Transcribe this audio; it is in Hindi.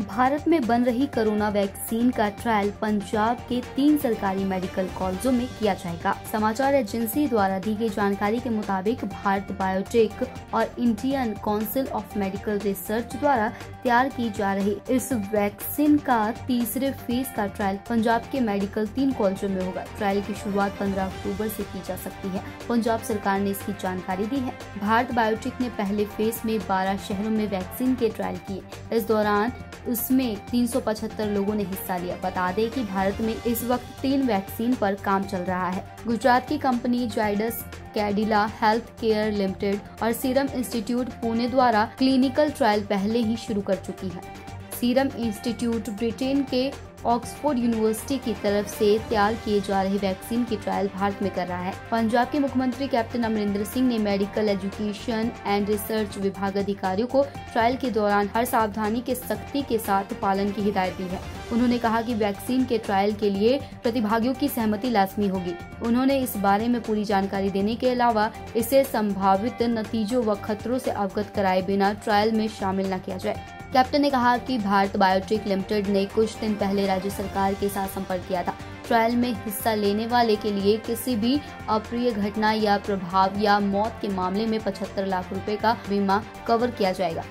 भारत में बन रही कोरोना वैक्सीन का ट्रायल पंजाब के तीन सरकारी मेडिकल कॉलेजों में किया जाएगा। समाचार एजेंसी द्वारा दी गई जानकारी के मुताबिक भारत बायोटेक और Indian Council of Medical Research द्वारा तैयार की जा रही इस वैक्सीन का तीसरे फ़ेज़ का ट्रायल पंजाब के मेडिकल तीन कॉलेजों में होगा। ट्रायल की शुरुआत पंद्रह अक्टूबर ऐसी की जा सकती है। पंजाब सरकार ने इसकी जानकारी दी है। भारत बायोटेक ने पहले फ़ेज़ में बारह शहरों में वैक्सीन के ट्रायल किए। इस दौरान उसमें 375 लोगों ने हिस्सा लिया। बता दें कि भारत में इस वक्त तीन वैक्सीन पर काम चल रहा है। गुजरात की company Zydus Cadila health care limited और सीरम इंस्टीट्यूट पुणे द्वारा क्लिनिकल ट्रायल पहले ही शुरू कर चुकी है। सीरम इंस्टीट्यूट ब्रिटेन के ऑक्सफोर्ड यूनिवर्सिटी की तरफ़ से तैयार किए जा रहे वैक्सीन की ट्रायल भारत में कर रहा है। पंजाब के मुख्यमंत्री कैप्टन अमरिंदर सिंह ने मेडिकल एजुकेशन एंड रिसर्च विभाग अधिकारियों को ट्रायल के दौरान हर सावधानी के सख्ती के साथ पालन की हिदायत दी है। उन्होंने कहा कि वैक्सीन के ट्रायल के लिए प्रतिभागियों की सहमति लाजमी होगी। उन्होंने इस बारे में पूरी जानकारी देने के अलावा इसे संभावित नतीजों व खतरों से अवगत कराए बिना ट्रायल में शामिल न किया जाए। कैप्टन ने कहा कि भारत बायोटेक लिमिटेड ने कुछ दिन पहले राज्य सरकार के साथ संपर्क किया था। ट्रायल में हिस्सा लेने वाले के लिए किसी भी अप्रिय घटना या प्रभाव या मौत के मामले में 75 लाख रुपए का बीमा कवर किया जाएगा।